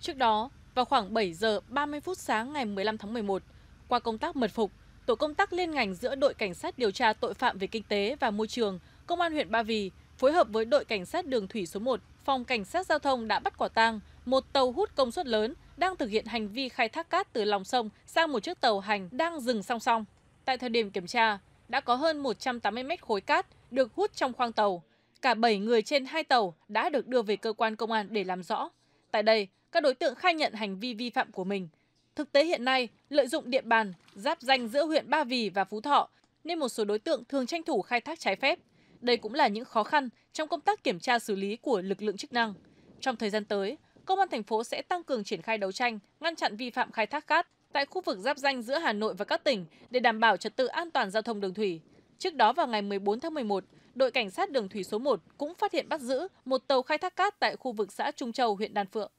Trước đó, vào khoảng 7 giờ 30 phút sáng ngày 15 tháng 11, qua công tác mật phục, tổ công tác liên ngành giữa đội cảnh sát điều tra tội phạm về kinh tế và môi trường, công an huyện Ba Vì phối hợp với đội cảnh sát đường thủy số 1, phòng cảnh sát giao thông đã bắt quả tang một tàu hút công suất lớn đang thực hiện hành vi khai thác cát từ lòng sông sang một chiếc tàu hành đang dừng song song. Tại thời điểm kiểm tra, đã có hơn 180 mét khối cát được hút trong khoang tàu. Cả 7 người trên hai tàu đã được đưa về cơ quan công an để làm rõ. Tại đây, các đối tượng khai nhận hành vi vi phạm của mình. Thực tế hiện nay, lợi dụng địa bàn giáp danh giữa huyện Ba Vì và Phú Thọ nên một số đối tượng thường tranh thủ khai thác trái phép. Đây cũng là những khó khăn trong công tác kiểm tra xử lý của lực lượng chức năng. Trong thời gian tới, Công an thành phố sẽ tăng cường triển khai đấu tranh, ngăn chặn vi phạm khai thác cát tại khu vực giáp danh giữa Hà Nội và các tỉnh để đảm bảo trật tự an toàn giao thông đường thủy. Trước đó vào ngày 14 tháng 11, đội cảnh sát đường thủy số 1 cũng phát hiện bắt giữ một tàu khai thác cát tại khu vực xã Trung Châu, huyện Đan Phượng.